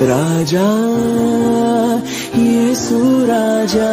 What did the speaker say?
राजा ये राजा